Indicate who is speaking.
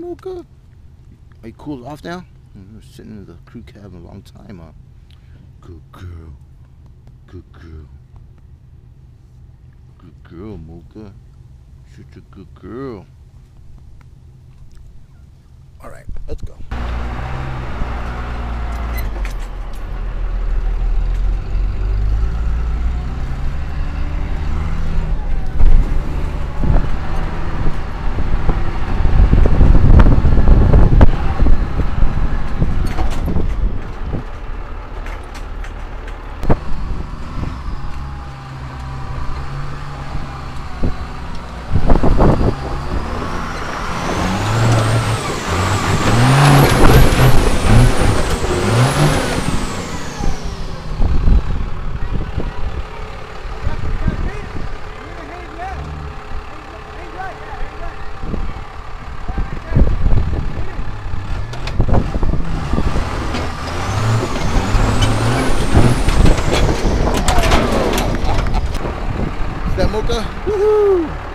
Speaker 1: Mocha? Are you cooled off now? Mm, you were sitting in the crew cab a long time, huh? Good girl. Good girl. Good girl, Mocha. Such a good girl. Boca. Woohoo!